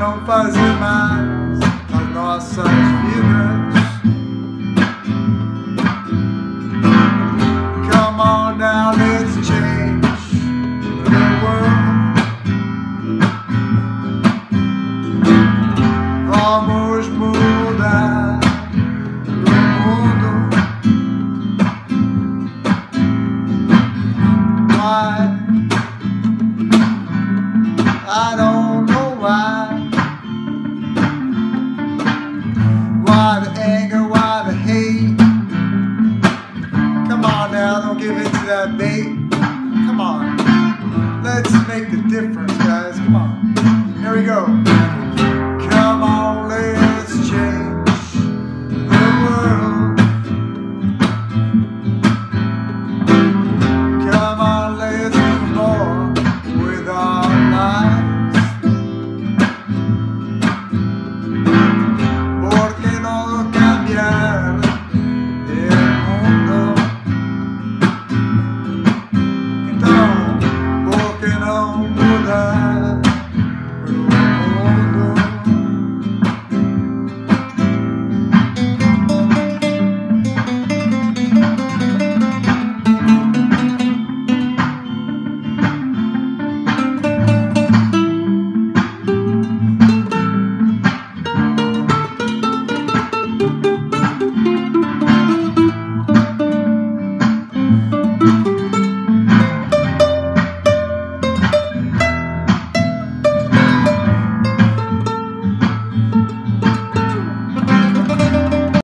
não fazer mais as nossas vidas. Why the anger, why the hate? Come on now, don't give in to that bait. Come on. Let's make the difference, guys. Come on. Here we go. love.